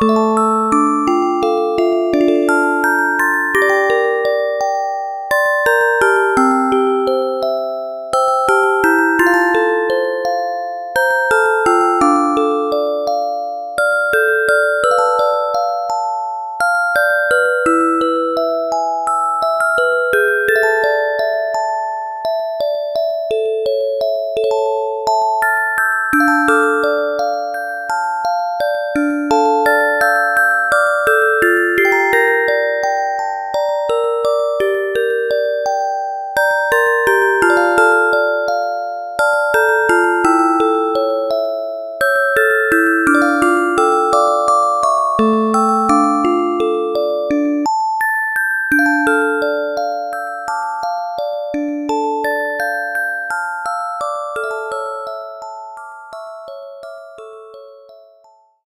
Música